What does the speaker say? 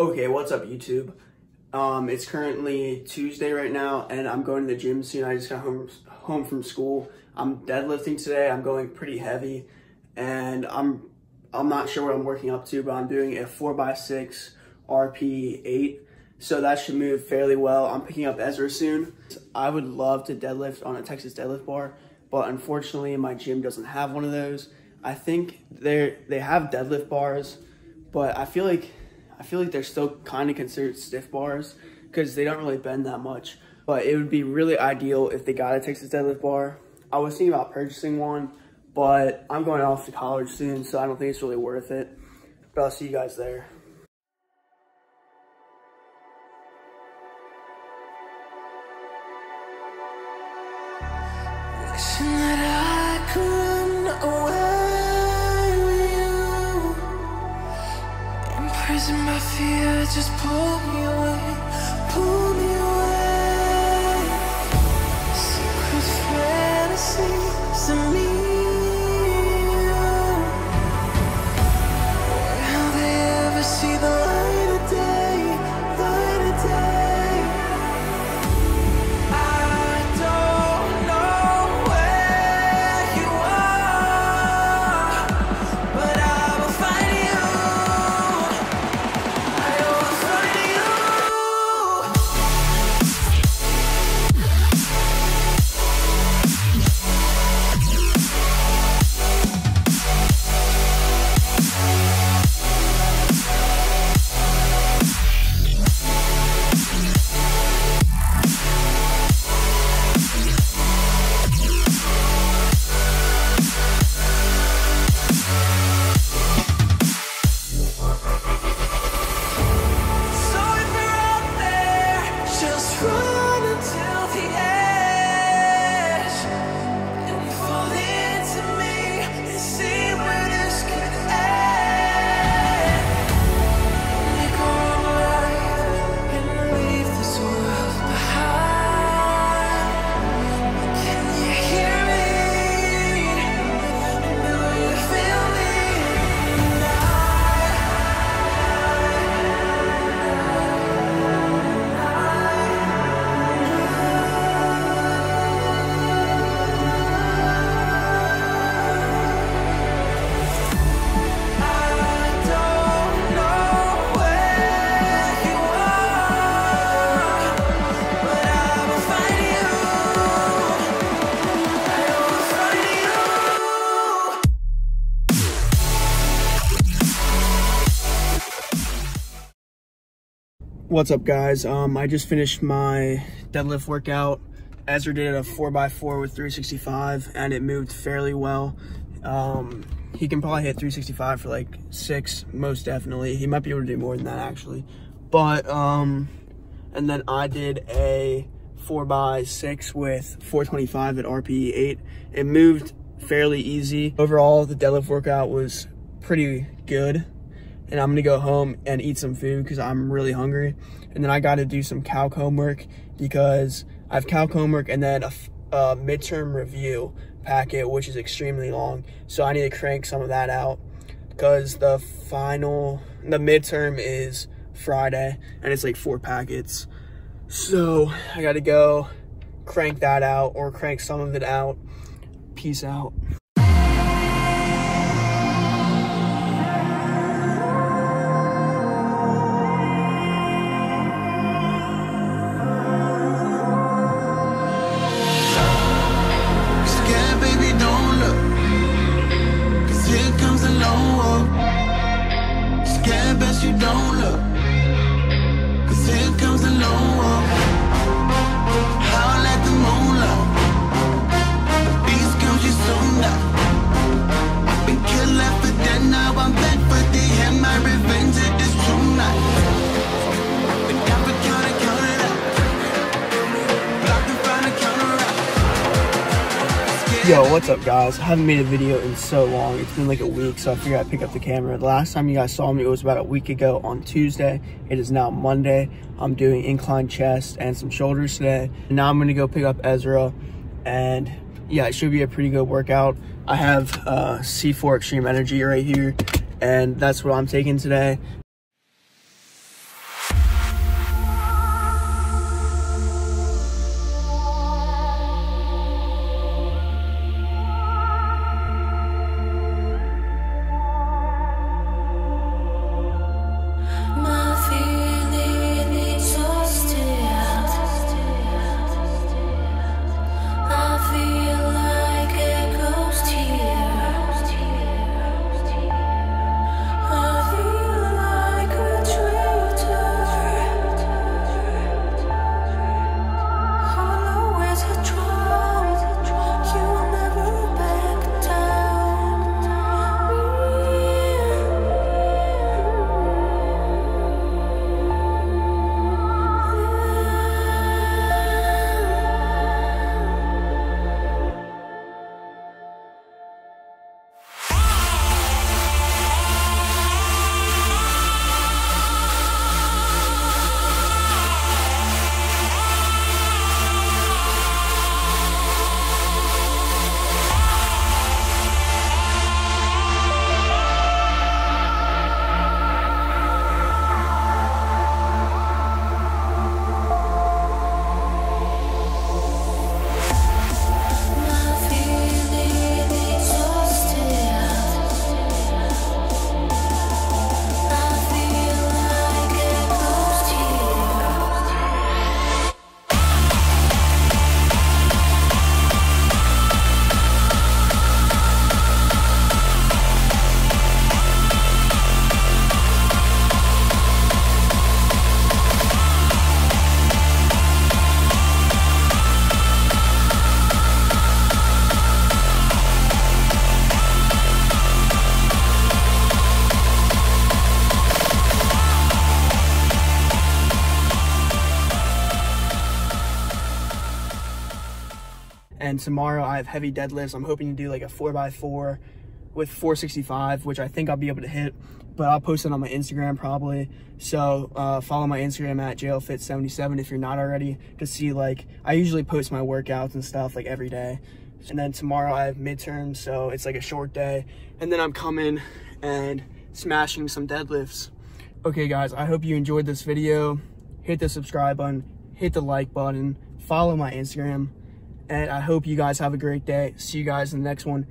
Okay, what's up YouTube? Um, it's currently Tuesday right now and I'm going to the gym soon. I just got home, home from school. I'm deadlifting today. I'm going pretty heavy and I'm I'm not sure what I'm working up to, but I'm doing a 4x6 RPE 8. So that should move fairly well. I'm picking up Ezra soon. I would love to deadlift on a Texas deadlift bar, but unfortunately my gym doesn't have one of those. I think they they have deadlift bars, but I feel like I feel like they're still kind of considered stiff bars because they don't really bend that much. But it would be really ideal if they got a Texas deadlift bar. I was thinking about purchasing one, but I'm going off to college soon, so I don't think it's really worth it. But I'll see you guys there. Imprisoned by fear, just pull me away, pull me away. What's up guys? Um, I just finished my deadlift workout. Ezra did a 4x4 with 365 and it moved fairly well. Um, he can probably hit 365 for like six, most definitely. He might be able to do more than that actually. But, um, and then I did a 4x6 with 425 at RPE 8. It moved fairly easy. Overall, the deadlift workout was pretty good and I'm gonna go home and eat some food because I'm really hungry. And then I got to do some calc homework because I have calc homework and then a midterm review packet, which is extremely long. So I need to crank some of that out because the final, the midterm is Friday and it's like four packets. So I got to go crank that out or crank some of it out. Peace out. Yo, what's up guys? I haven't made a video in so long. It's been like a week, so I figured I'd pick up the camera. The last time you guys saw me, it was about a week ago on Tuesday. It is now Monday. I'm doing incline chest and some shoulders today. And now I'm gonna go pick up Ezra and yeah, it should be a pretty good workout. I have uh, C4 Extreme Energy right here and that's what I'm taking today. Tomorrow I have heavy deadlifts. I'm hoping to do like a 4x4 with 465, which I think I'll be able to hit, but I'll post it on my Instagram probably. So uh, follow my Instagram at jlfit77 if you're not already to see like, I usually post my workouts and stuff like every day. And then tomorrow I have midterms, so it's like a short day. And then I'm coming and smashing some deadlifts. Okay guys, I hope you enjoyed this video. Hit the subscribe button, hit the like button, follow my Instagram, and I hope you guys have a great day. See you guys in the next one.